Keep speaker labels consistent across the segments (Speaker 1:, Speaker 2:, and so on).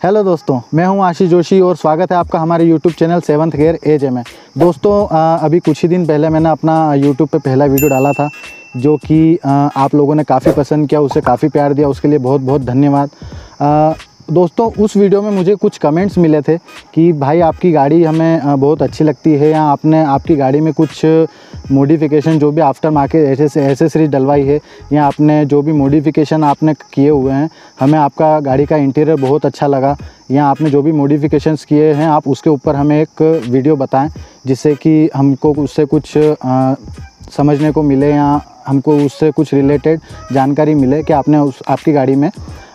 Speaker 1: Hello दोस्तों, मैं हूँ आशीष जोशी और स्वागत है आपका हमारे YouTube channel seventh gear age में। दोस्तों अभी कुछ ही दिन पहले मैंने अपना यूट्यूब पे पहला वीडियो डाला था, जो कि आप लोगों ने काफ़ी पसंद किया, उसे काफ़ी प्यार दिया, उसके लिए बहुत बहुत धन्यवाद दोस्तों उस वीडियो में मुझे कुछ कमेंट्स मिले थे कि भाई आपकी गाड़ी हमें बहुत अच्छी लगती है या आपने आपकी गाड़ी में कुछ मॉडिफिकेशन जो भी आफ्टर मार्केट एसेसरीज डलवाई है या आपने जो भी मॉडिफिकेशन आपने किए हुए हैं हमें आपका गाड़ी का इंटीरियर बहुत अच्छा लगा या आपने जो भी मॉडिफिकेशंस किए हैं आप उसके ऊपर हमें एक वीडियो बताएँ जिससे कि हमको उससे कुछ आ, समझने को मिले या हमको उससे कुछ रिलेटेड जानकारी मिले कि आपने उस आपकी गाड़ी में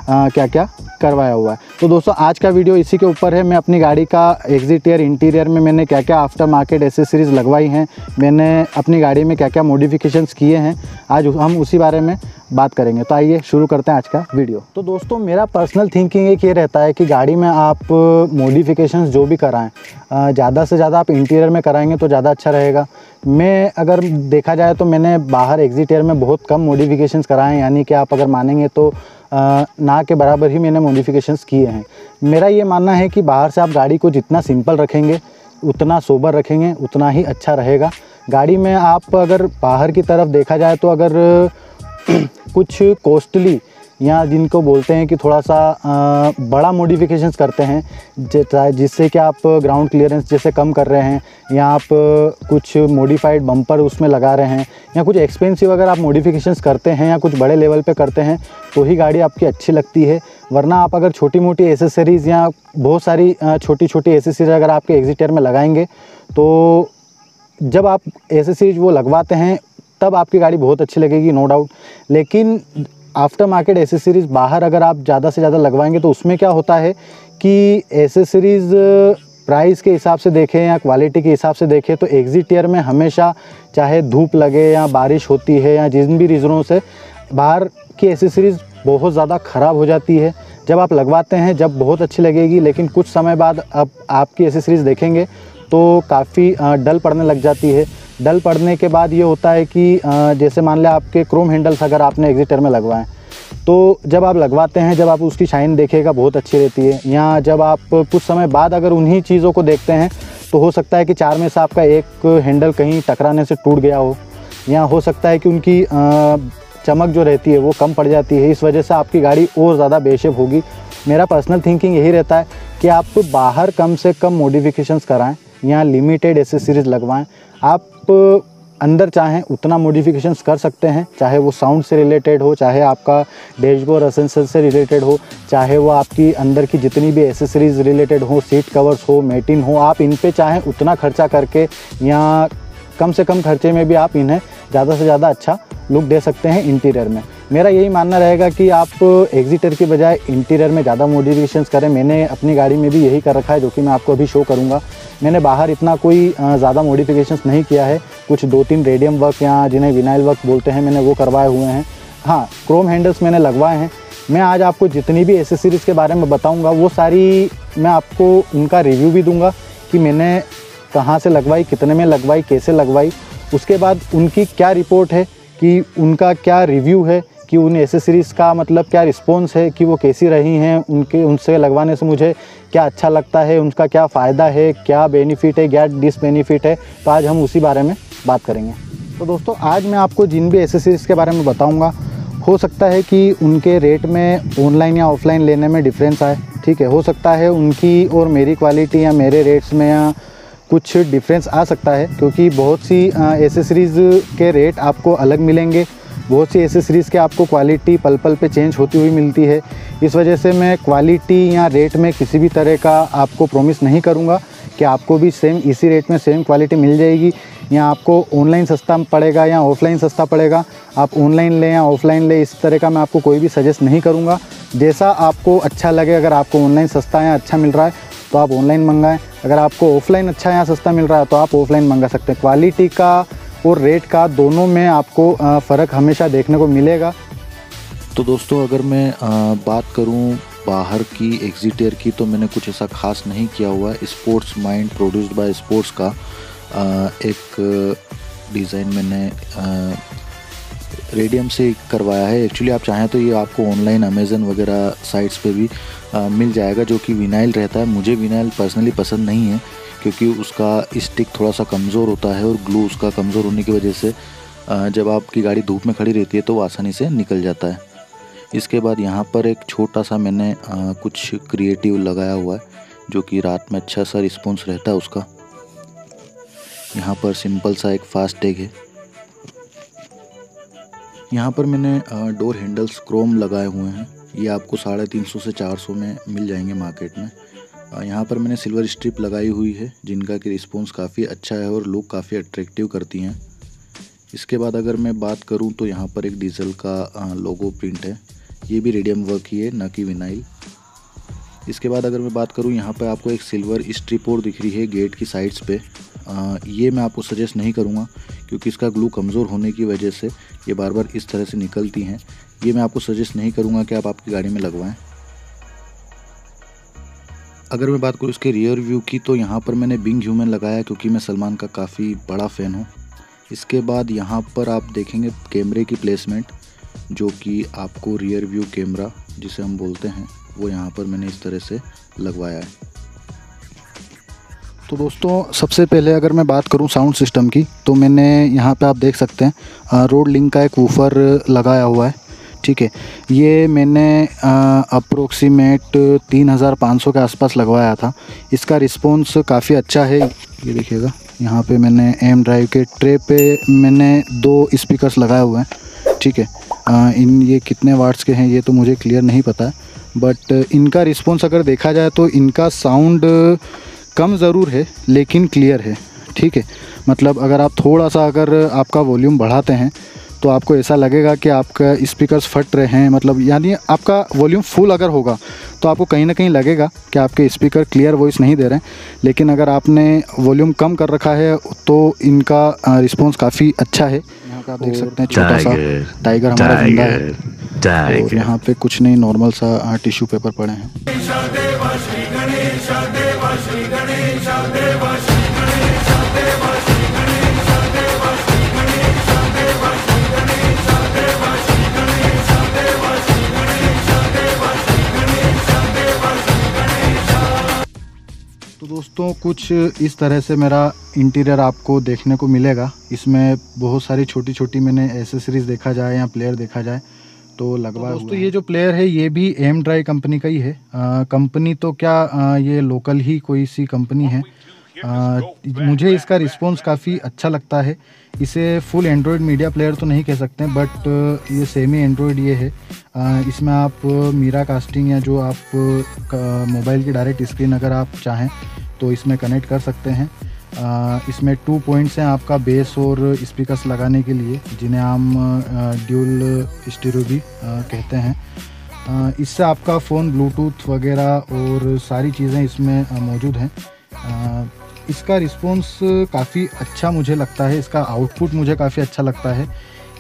Speaker 1: आ, क्या क्या करवाया हुआ है। तो दोस्तों, आज का वीडियो इसी के ऊपर है। मैं अपनी गाड़ी का एग्जिटियर इंटीरियर में मैंने क्या क्या आफ्टर मार्केट एसेसरीज़ लगवाई हैं, मैंने अपनी गाड़ी में क्या क्या मॉडिफिकेशंस किए हैं, आज हम उसी बारे में बात करेंगे। तो आइए शुरू करते हैं आज का वीडियो। तो दोस्तों, मेरा पर्सनल थिंकिंग एक ये रहता है कि गाड़ी में आप मॉडिफिकेशंस जो भी कराएँ ज़्यादा से ज़्यादा आप इंटीरियर में कराएँगे तो ज़्यादा अच्छा रहेगा। मैं अगर देखा जाए तो मैंने बाहर एग्जिटियर में बहुत कम मॉडिफिकेशंस कराए यानी कि आप अगर मानेंगे तो ना के बराबर ही मैंने मॉडिफिकेशंस किए हैं। मेरा ये मानना है कि बाहर से आप गाड़ी को जितना सिंपल रखेंगे, उतना सोबर रखेंगे, उतना ही अच्छा रहेगा। गाड़ी में आप अगर बाहर की तरफ़ देखा जाए तो अगर कुछ कॉस्टली या जिनको बोलते हैं कि थोड़ा सा बड़ा मॉडिफिकेशंस करते हैं जिससे कि आप ग्राउंड क्लियरेंस जैसे कम कर रहे हैं, या आप कुछ मॉडिफाइड बम्पर उसमें लगा रहे हैं, या कुछ एक्सपेंसिव अगर आप मॉडिफिकेशंस करते हैं, या कुछ बड़े लेवल पे करते हैं तो ही गाड़ी आपकी अच्छी लगती है। वरना आप अगर छोटी मोटी एसेसरीज़ या बहुत सारी छोटी छोटी एसेसरीज अगर आपके एग्जिटर में लगाएँगे तो जब आप एसेसरीज वो लगवाते हैं, तब आपकी गाड़ी बहुत अच्छी लगेगी नो डाउट लेकिन आफ्टर मार्केट एसेसरीज़ बाहर अगर आप ज़्यादा से ज़्यादा लगवाएँगे तो उसमें क्या होता है कि एसेसरीज़ प्राइस के हिसाब से देखें या क्वालिटी के हिसाब से देखें तो एग्जिट ईयर में हमेशा चाहे धूप लगे या बारिश होती है या जिन भी रीज़नों से, बाहर की एसेसरीज़ बहुत ज़्यादा ख़राब हो जाती है। जब आप लगवाते हैं, जब बहुत अच्छी लगेगी, लेकिन कुछ समय बाद अब आपकी एसेसरीज़ देखेंगे तो काफ़ी डल पड़ने लग जाती है। डल पड़ने के बाद ये होता है कि जैसे मान लें आपके क्रोम हैंडल्स अगर आपने एग्जिटर में लगवाएँ तो जब आप लगवाते हैं, जब आप उसकी शाइन देखेगा, बहुत अच्छी रहती है। या जब आप कुछ समय बाद अगर उन्हीं चीज़ों को देखते हैं तो हो सकता है कि चार में से आपका एक हैंडल कहीं टकराने से टूट गया हो। या हो सकता है कि उनकी चमक जो रहती है, वो कम पड़ जाती है। इस वजह से आपकी गाड़ी और ज़्यादा बेशेप होगी। मेरा पर्सनल थिंकिंग यही रहता है कि आप बाहर कम से कम मॉडिफिकेशंस कराएँ, या लिमिटेड एसेसरीज लगवाएँ। आप अंदर चाहें उतना मॉडिफिकेशंस कर सकते हैं, चाहे वो साउंड से रिलेटेड हो, चाहे आपका डैशबोर्ड असेंसर से रिलेटेड हो, चाहे वो आपकी अंदर की जितनी भी एसेसरीज रिलेटेड हो सीट कवर्स हो मेटिन हो, आप इन पे चाहें उतना खर्चा करके या कम से कम खर्चे में भी आप इन्हें ज़्यादा से ज़्यादा अच्छा लुक दे सकते हैं इंटीरियर में। मेरा यही मानना रहेगा कि आप एग्जिटर के बजाय इंटीरियर में ज़्यादा मॉडिफिकेशंस करें। मैंने अपनी गाड़ी में भी यही कर रखा है, जो कि मैं आपको अभी शो करूँगा। मैंने बाहर इतना कोई ज़्यादा मॉडिफिकेशंस नहीं किया है। कुछ दो तीन रेडियम वर्क या जिन्हें विनाइल वर्क बोलते हैं, मैंने वो करवाए हुए हैं। हाँ क्रोम हैंडल्स मैंने लगवाए हैं। मैं आज आपको जितनी भी एसेसरीज़ के बारे में बताऊँगा, वो सारी मैं आपको उनका रिव्यू भी दूँगा कि मैंने कहाँ से लगवाई, कितने में लगवाई, कैसे लगवाई। उसके बाद उनकी क्या रिपोर्ट है कि उनका क्या रिव्यू है। कि उन एसेसरीज़ का मतलब क्या रिस्पॉन्स है, कि वो कैसी रही हैं, उनके, उनसे लगवाने से मुझे क्या अच्छा लगता है, उनका क्या फ़ायदा है, क्या बेनिफिट है, क्या डिसबेनिफिट है तो आज हम उसी बारे में बात करेंगे। तो दोस्तों, आज मैं आपको जिन भी एसेसरीज़ के बारे में बताऊँगा, हो सकता है कि उनके रेट में ऑनलाइन या ऑफलाइन लेने में डिफरेंस आए, ठीक है? हो सकता है उनकी और मेरी क्वालिटी या मेरे रेट्स में या कुछ डिफरेंस आ सकता है, क्योंकि बहुत सी एसेसरीज़ के रेट आपको अलग मिलेंगे। बहुत सी एसेसरीज़ के आपको क्वालिटी पल पल पे चेंज होती हुई मिलती है। इस वजह से मैं क्वालिटी या रेट में किसी भी तरह का आपको प्रॉमिस नहीं करूँगा कि आपको भी सेम इसी रेट में सेम क्वालिटी मिल जाएगी। या आपको ऑनलाइन सस्ता पड़ेगा या ऑफलाइन सस्ता पड़ेगा, आप ऑनलाइन लें या ऑफलाइन लें, इस तरह का मैं आपको कोई भी सजेस्ट नहीं करूँगा। जैसा आपको अच्छा लगे, अगर आपको ऑनलाइन सस्ता या अच्छा मिल रहा है तो आप ऑनलाइन मंगाएँ। अगर आपको ऑफलाइन अच्छा या सस्ता मिल रहा है तो आप ऑफलाइन मंगा सकते हैं। क्वालिटी का और रेट का दोनों में आपको फ़र्क हमेशा देखने को मिलेगा।
Speaker 2: तो दोस्तों अगर मैं बात करूँ बाहर की एग्जिटियर की तो मैंने कुछ ऐसा खास नहीं किया हुआ है। Sports mind produced by sports का एक डिज़ाइन मैंने रेडियम से करवाया है। एक्चुअली आप चाहें तो ये आपको ऑनलाइन अमेज़न वगैरह साइट्स पे भी आ, मिल जाएगा जो कि विनाइल रहता है। मुझे विनाइल पर्सनली पसंद नहीं है। क्योंकि उसका स्टिक थोड़ा सा कमज़ोर होता है और ग्लू उसका कमज़ोर होने की वजह से जब आपकी गाड़ी धूप में खड़ी रहती है तो वो आसानी से निकल जाता है। इसके बाद यहाँ पर एक छोटा सा मैंने कुछ क्रिएटिव लगाया हुआ है, जो कि रात में अच्छा सा रिस्पॉन्स रहता है उसका। यहाँ पर सिंपल सा एक फास्ट टैग है। यहाँ पर मैंने डोर हैंडल्स क्रोम लगाए हुए हैं। ये आपको साढ़े तीन सौ से चार सौ में मिल जाएँगे मार्केट में। यहाँ पर मैंने सिल्वर स्ट्रिप लगाई हुई है, जिनका कि रिस्पॉन्स काफ़ी अच्छा है और लुक काफ़ी अट्रैक्टिव करती हैं। इसके बाद अगर मैं बात करूँ तो यहाँ पर एक डीजल का लोगो प्रिंट है। ये भी रेडियम वर्क ही है, ना कि विनाइल। इसके बाद अगर मैं बात करूँ, यहाँ पर आपको एक सिल्वर स्ट्रिप और दिख रही है गेट की साइड्स पे। ये मैं आपको सजेस्ट नहीं करूँगा, क्योंकि इसका ग्लू कमज़ोर होने की वजह से ये बार बार इस तरह से निकलती हैं। ये मैं आपको सजेस्ट नहीं करूँगा कि आप आपकी गाड़ी में लगवाएँ। अगर मैं बात करूँ इसके रियर व्यू की तो यहाँ पर मैंने बिंग ह्यूमन लगाया क्योंकि मैं सलमान का काफ़ी बड़ा फ़ैन हूँ। इसके बाद यहाँ पर आप देखेंगे कैमरे की प्लेसमेंट जो कि आपको रियर व्यू कैमरा जिसे हम बोलते हैं, वो यहाँ पर मैंने इस तरह से लगवाया है।
Speaker 1: तो दोस्तों, सबसे पहले अगर मैं बात करूँ साउंड सिस्टम की तो मैंने यहाँ पे आप देख सकते हैं रोड लिंक का एक वूफर लगाया हुआ है। ठीक है। ये मैंने अप्रोक्सीमेट तीन हज़ार पाँच सौ के आसपास लगवाया था। इसका रिस्पॉन्स काफ़ी अच्छा है। ये देखिएगा यहाँ पे मैंने एम ड्राइव के ट्रे पे मैंने दो स्पीकर्स लगाए हुए हैं। ठीक है आ, इन ये कितने वाट्स के हैं ये तो मुझे क्लियर नहीं पता। है बट इनका रिस्पॉन्स अगर देखा जाए तो इनका साउंड कम ज़रूर है लेकिन क्लियर है। ठीक है मतलब अगर आप थोड़ा सा अगर आपका वॉल्यूम बढ़ाते हैं तो आपको ऐसा लगेगा कि आपका स्पीकर्स फट रहे हैं मतलब यानी आपका वॉल्यूम फुल अगर होगा तो आपको कहीं ना कहीं लगेगा कि आपके स्पीकर क्लियर वॉइस नहीं दे रहे हैं। लेकिन अगर आपने वॉल्यूम कम कर रखा है तो इनका रिस्पॉन्स काफ़ी अच्छा है। यहाँ पे आप देख सकते हैं छोटा सा टाइगर हमारा ज़िंदा है। और यहाँ पे कुछ नहीं नॉर्मल सा टिश्यू पेपर पड़े हैं। दोस्तों कुछ इस तरह से मेरा इंटीरियर आपको देखने को मिलेगा। इसमें बहुत सारी छोटी छोटी मैंने एसेसरीज देखा जाए या प्लेयर देखा जाए तो लगवा तो दोस्तों ये जो प्लेयर है ये भी एम ड्राई कंपनी का ही है। कंपनी तो क्या आ, ये लोकल ही कोई सी कंपनी है। आ, मुझे इसका रिस्पॉन्स काफ़ी अच्छा लगता है। इसे फुल एंड्रॉयड मीडिया प्लेयर तो नहीं कह सकते बट ये सेमी एंड्रॉयड ये है। आ, इसमें आप मीरा कास्टिंग या जो आप मोबाइल की डायरेक्ट स्क्रीन अगर आप चाहें तो इसमें कनेक्ट कर सकते हैं। इसमें टू पॉइंट्स हैं आपका बेस और स्पीकर्स लगाने के लिए, जिन्हें हम ड्यूल स्टीरो भी कहते हैं। इससे आपका फ़ोन ब्लूटूथ वगैरह और सारी चीज़ें इसमें मौजूद हैं। इसका रिस्पॉन्स काफ़ी अच्छा मुझे लगता है। इसका आउटपुट मुझे काफ़ी अच्छा लगता है।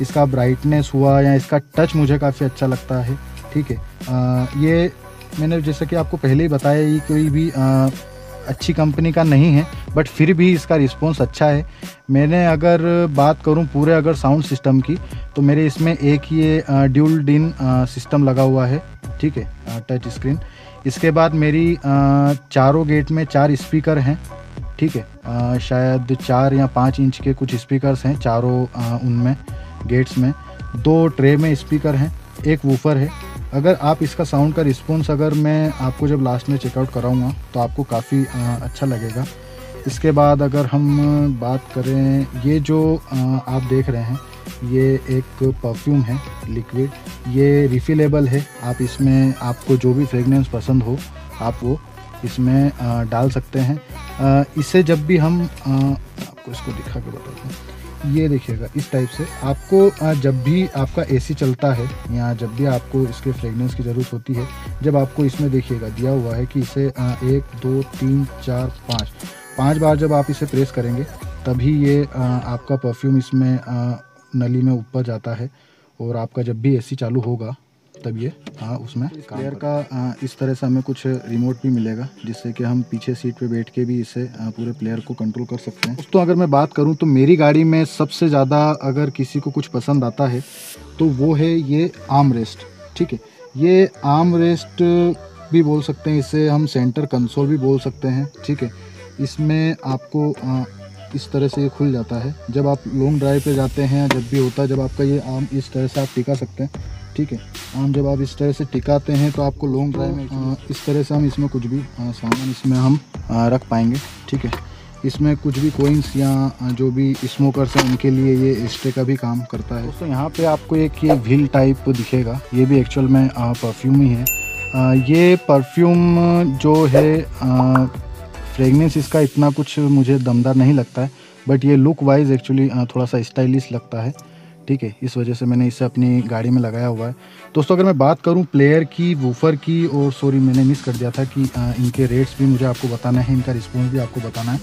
Speaker 1: इसका ब्राइटनेस हुआ या इसका टच मुझे काफ़ी अच्छा लगता है। ठीक है। ये मैंने जैसे कि आपको पहले ही बताया, ये कोई भी अच्छी कंपनी का नहीं है बट फिर भी इसका रिस्पॉन्स अच्छा है। मैंने अगर बात करूँ पूरे अगर साउंड सिस्टम की तो मेरे इसमें एक ये ड्यूल डिन सिस्टम लगा हुआ है, ठीक है टच स्क्रीन इसके बाद मेरी चारों गेट में चार स्पीकर हैं, ठीक है शायद चार या पाँच इंच के कुछ स्पीकर्स हैं चारों उनमें गेट्स में। दो ट्रे में स्पीकर हैं, एक वूफर है अगर आप इसका साउंड का रिस्पॉन्स अगर मैं आपको जब लास्ट में चेकआउट कराऊँगा तो आपको काफ़ी अच्छा लगेगा। इसके बाद अगर हम बात करें, ये जो आप देख रहे हैं, ये एक परफ्यूम है लिक्विड ये रिफिलेबल है। आप इसमें, आपको जो भी फ्रेगनेंस पसंद हो, आप वो इसमें डाल सकते हैं। इसे जब भी हम आपको इसको दिखा के बताते हैं। ये देखिएगा, इस टाइप से। आपको जब भी आपका एसी चलता है, या जब भी आपको इसके फ्रेगनेंस की ज़रूरत होती है, जब आपको इसमें देखिएगा, दिया हुआ है कि इसे एक, दो, तीन, चार, पाँच। पाँच बार जब आप इसे प्रेस करेंगे, तभी ये आपका परफ्यूम इसमें नली में ऊपर जाता है, और आपका जब भी एसी चालू होगा तब ये हाँ उसमें। प्लेयर का आ, इस तरह से हमें कुछ रिमोट भी मिलेगा जिससे कि हम पीछे सीट पे बैठ के भी इसे आ, पूरे प्लेयर को कंट्रोल कर सकते हैं। दोस्तों अगर मैं बात करूँ तो मेरी गाड़ी में सबसे ज़्यादा अगर किसी को कुछ पसंद आता है तो वो है ये आर्म रेस्ट ठीक है? ये आर्म रेस्ट भी बोल सकते हैं इसे हम सेंटर कंसोल भी बोल सकते हैं ठीक है? इसमें आपको आ, इस तरह से ये खुल जाता है। जब आप लॉन्ग ड्राइव पे जाते हैं जब भी होता है जब आपका ये आर्म इस तरह से आप टिका सकते हैं ठीक है। आर्म जब आप इस तरह से टिकाते हैं तो आपको लॉन्ग ड्राइव में इस तरह से हम इसमें कुछ भी आ, सामान इसमें हम आ, रख पाएँगे ठीक है। इसमें कुछ भी कोइंस या जो भी स्मोकर्स हैं उनके लिए ये स्टे का भी काम करता है। दोस्तों यहाँ पे आपको एक ये व्हील टाइप दिखेगा। ये भी एक्चुअल में परफ्यूम ही है। आ, ये परफ्यूम जो है फ्रेगनेंस इसका इतना कुछ मुझे दमदार नहीं लगता है बट ये लुक वाइज एक्चुअली थोड़ा सा स्टाइलिश लगता है। ठीक है इस वजह से मैंने इसे अपनी गाड़ी में लगाया हुआ है। दोस्तों अगर मैं बात करूँ प्लेयर की वूफर की और सॉरी मैंने मिस कर दिया था कि इनके रेट्स भी मुझे आपको बताना है इनका रिस्पॉन्स भी आपको बताना है।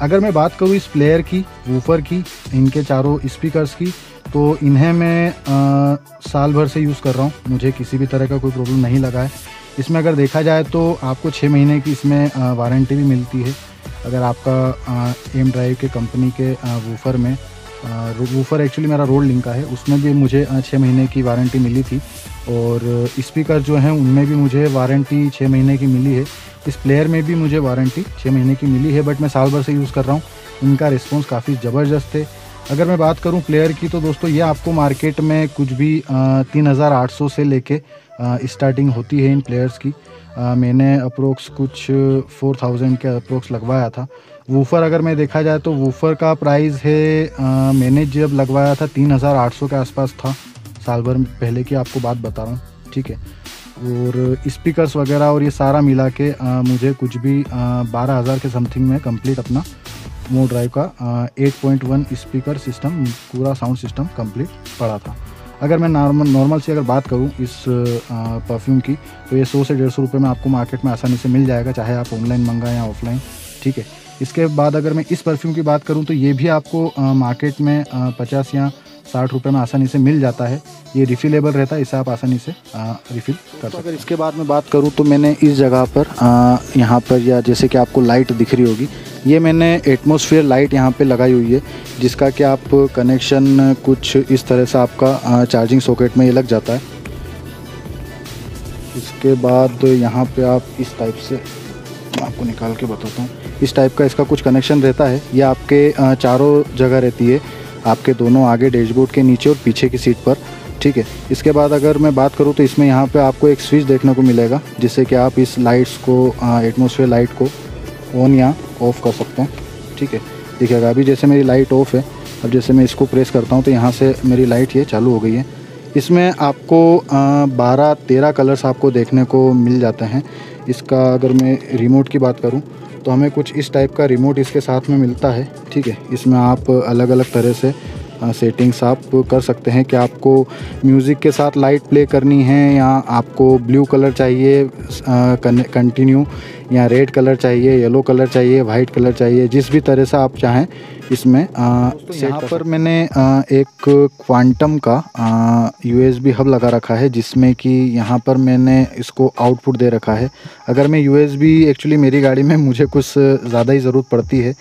Speaker 1: अगर मैं बात करूँ इस प्लेयर की वूफर की इनके चारों स्पीकर्स की तो इन्हें मैं आ, साल भर से यूज़ कर रहा हूँ। मुझे किसी भी तरह का कोई प्रॉब्लम नहीं लगा है। इसमें अगर देखा जाए तो आपको छः महीने की इसमें वारंटी भी मिलती है। अगर आपका एम ड्राइव के कंपनी के वूफर में वूफर एक्चुअली मेरा रोड लिंक का है। उसमें भी मुझे छः महीने की वारंटी मिली थी। और स्पीकर जो हैं, उनमें भी मुझे वारंटी छः महीने की मिली है। इस प्लेयर में भी मुझे वारंटी छः महीने की मिली है बट मैं साल भर से यूज़ कर रहा हूँ। इनका रिस्पॉन्स काफ़ी ज़बरदस्त है। अगर मैं बात करूँ प्लेयर की तो दोस्तों, ये आपको मार्केट में कुछ भी तीन हज़ार आठ सौ से लेके स्टार्टिंग होती है इन प्लेयर्स की। आ, मैंने अप्रोक्स कुछ फोर थाउज़ेंड के अप्रोक्स लगवाया था। वूफ़र अगर मैं देखा जाए तो वूफ़र का प्राइस है आ, मैंने जब लगवाया था तीन हज़ार आठ सौ के आसपास था साल भर पहले की आपको बात बता रहा हूँ ठीक है? और स्पीकर्स वगैरह और ये सारा मिला के आ, मुझे कुछ भी बारह हज़ार के समथिंग में कंप्लीट अपना मो ड्राइव का eight point one speaker system पूरा साउंड सिस्टम कंप्लीट पड़ा था। अगर मैं नॉर्मल नॉर्मल से अगर बात करूँ इस परफ्यूम की तो ये सौ से डेढ़ सौ रुपये में आपको मार्केट में आसानी से मिल जाएगा, चाहे आप ऑनलाइन मंगाएँ या ऑफलाइन ठीक है? इसके बाद अगर मैं इस परफ्यूम की बात करूँ तो ये भी आपको मार्केट में पचास या साठ रुपये में आसानी से मिल जाता है। ये रिफिलेबल रहता है इसे आप आसानी से आ, रिफ़िल कर सकते अगर इसके बाद में बात करूँ तो मैंने इस जगह पर यहाँ पर या जैसे कि आपको लाइट दिख रही होगी ये मैंने एटमोसफियर लाइट यहाँ पे लगाई हुई है जिसका कि आप कनेक्शन कुछ इस तरह से आपका चार्जिंग सॉकेट में ये लग जाता है। इसके बाद यहाँ पे आप इस टाइप से आपको निकाल के बताता हूँ। इस टाइप का इसका कुछ कनेक्शन रहता है ये आपके चारों जगह रहती है। आपके दोनों आगे डैशबोर्ड के नीचे और पीछे की सीट पर, ठीक है? इसके बाद अगर मैं बात करूँ तो इसमें यहाँ पे आपको एक स्विच देखने को मिलेगा, जिससे कि आप इस लाइट्स को एटमोसफेयर लाइट को ऑन या ऑफ़ कर सकते हैं, ठीक है? देखिएगा अभी जैसे मेरी लाइट ऑफ़ है, अब जैसे मैं इसको प्रेस करता हूँ तो यहाँ से मेरी लाइट ये चालू हो गई है। इसमें आपको बारह, तेरह कलर्स आपको देखने को मिल जाते हैं। इसका अगर मैं रिमोट की बात करूँ तो हमें कुछ इस टाइप का रिमोट इसके साथ में मिलता है, ठीक है? इसमें आप अलग अलग तरह से सेटिंग्स आप कर सकते हैं कि आपको म्यूज़िक के साथ लाइट प्ले करनी है या आपको ब्लू कलर चाहिए कंटिन्यू या रेड कलर चाहिए येलो कलर चाहिए वाइट कलर चाहिए जिस भी तरह से आप चाहें इसमें यहाँ पर मैंने आ, एक क्वांटम का यूएसबी हब लगा रखा है जिसमें कि यहाँ पर मैंने इसको आउटपुट दे रखा है। अगर मैं यूएसबी एक्चुअली मेरी गाड़ी में मुझे कुछ ज़्यादा ही ज़रूरत पड़ती है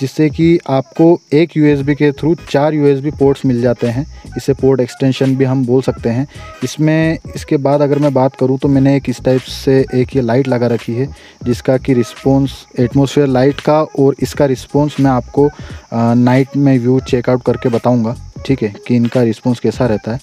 Speaker 1: जिससे कि आपको एक यूएसबी के थ्रू चार यूएसबी पोर्ट्स मिल जाते हैं। इसे पोर्ट एक्सटेंशन भी हम बोल सकते हैं। इसमें, इसके बाद अगर मैं बात करूँ तो मैंने एक इस टाइप से एक ये लाइट लगा रखी है, जिसका कि रिस्पॉन्स एटमॉस्फेयर लाइट का और इसका रिस्पॉन्स मैं आपको नाइट में व्यू चेकआउट करके बताऊँगा। ठीक है, कि इनका रिस्पॉन्स कैसा रहता है।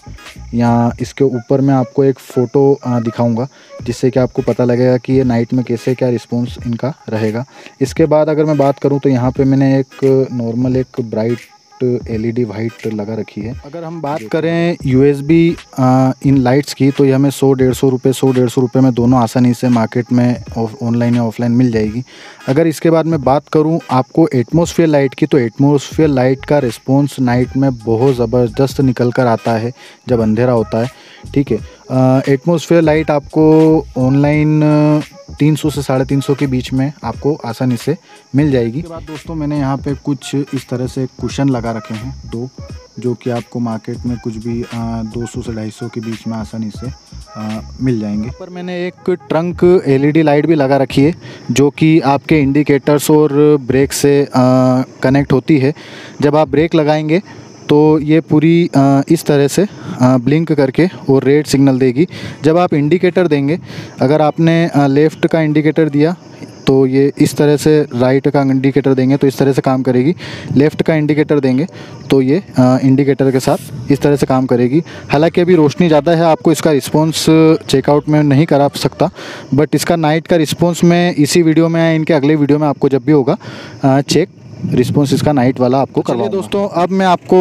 Speaker 1: यहाँ इसके ऊपर मैं आपको एक फ़ोटो दिखाऊँगा, जिससे कि आपको पता लगेगा कि ये नाइट में कैसे क्या रिस्पॉन्स इनका रहेगा। इसके बाद अगर मैं बात करूँ तो यहाँ पे मैंने एक नॉर्मल एक ब्राइट एलईडी वाइट लगा रखी है। अगर हम बात करें यूएसबी इन लाइट्स की तो ये हमें सौ डेढ़ सौ रुपये सौ डेढ़ सौ रुपये में दोनों आसानी से मार्केट में ऑनलाइन या ऑफलाइन मिल जाएगी। अगर इसके बाद मैं बात करूँ आपको एटमोसफियर लाइट की तो एटमोसफियर लाइट का रिस्पॉन्स नाइट में बहुत ज़बरदस्त निकल कर आता है जब अंधेरा होता है ठीक है। एटमोसफेयर लाइट आपको ऑनलाइन तीन सौ से साढ़े तीन के बीच में आपको आसानी से मिल जाएगी। बाद दोस्तों मैंने यहाँ पे कुछ इस तरह से कुशन लगा रखे हैं दो जो कि आपको मार्केट में कुछ भी दो सौ से ढाई सौ के बीच में आसानी से आ, मिल जाएँगे। पर मैंने एक ट्रंक एलईडी लाइट भी लगा रखी है जो कि आपके इंडिकेटर्स और ब्रेक से आ, कनेक्ट होती है। जब आप ब्रेक लगाएँगे तो ये पूरी इस तरह से ब्लिंक करके और रेड सिग्नल देगी। जब आप इंडिकेटर देंगे, अगर आपने लेफ़्ट का इंडिकेटर दिया तो ये इस तरह से राइट का इंडिकेटर देंगे तो इस तरह से काम करेगी। लेफ़्ट का इंडिकेटर देंगे तो ये इंडिकेटर के साथ इस तरह से काम करेगी। हालाँकि अभी रोशनी ज़्यादा है, आपको इसका रिस्पॉन्स चेकआउट में नहीं करा सकता। बट इसका नाइट का रिस्पॉन्स मैं इसी वीडियो में इनके अगले वीडियो में आपको जब भी होगा चेक रिस्पॉन्स इसका नाइट वाला आपको करवा दोस्तों अब मैं आपको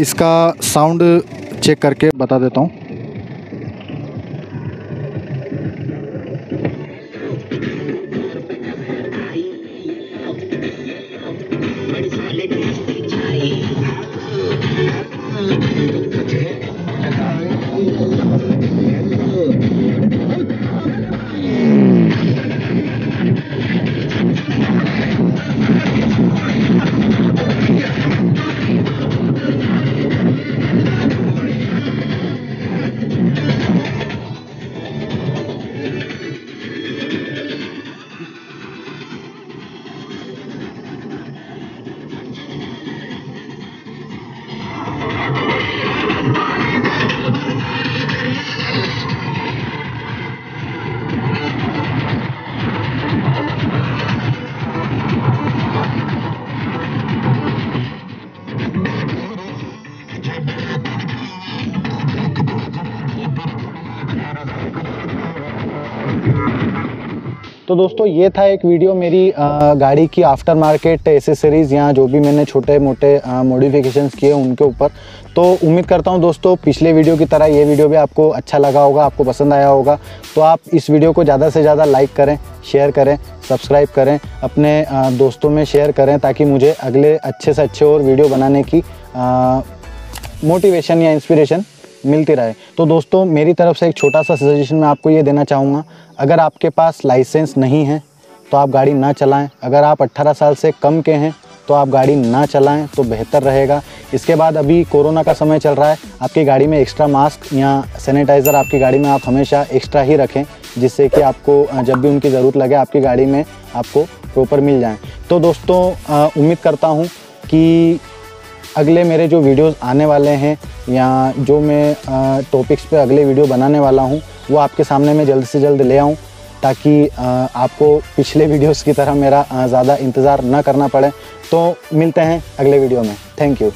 Speaker 1: इसका साउंड चेक करके बता देता हूँ। तो दोस्तों, ये था एक वीडियो मेरी गाड़ी की आफ्टर मार्केट एसेसरीज़ या जो भी मैंने छोटे मोटे मॉडिफिकेशंस किए उनके ऊपर। तो उम्मीद करता हूँ दोस्तों, पिछले वीडियो की तरह ये वीडियो भी आपको अच्छा लगा होगा, आपको पसंद आया होगा। तो आप इस वीडियो को ज़्यादा से ज़्यादा लाइक करें शेयर करें सब्सक्राइब करें, अपने दोस्तों में शेयर करें ताकि मुझे अगले अच्छे से अच्छे और वीडियो बनाने की मोटिवेशन या इंस्पिरेशन मिलती रहे। तो दोस्तों, मेरी तरफ़ से एक छोटा सा सजेशन मैं आपको ये देना चाहूँगा। अगर आपके पास लाइसेंस नहीं है तो आप गाड़ी ना चलाएँ। अगर आप 18 साल से कम के हैं तो आप गाड़ी ना चलाएँ तो बेहतर रहेगा। इसके बाद अभी कोरोना का समय चल रहा है। आपकी गाड़ी में एक्स्ट्रा मास्क या सैनिटाइज़र आपकी गाड़ी में आप हमेशा एक्स्ट्रा ही रखें, जिससे कि आपको जब भी उनकी ज़रूरत लगे, आपकी गाड़ी में आपको प्रॉपर मिल जाए। तो दोस्तों उम्मीद करता हूँ कि अगले मेरे जो वीडियोस आने वाले हैं या जो मैं टॉपिक्स पे अगले वीडियो बनाने वाला हूँ, वो आपके सामने मैं जल्द से जल्द ले आऊँ, ताकि आपको पिछले वीडियोस की तरह मेरा ज़्यादा इंतज़ार न करना पड़े। तो मिलते हैं अगले वीडियो में। Thank you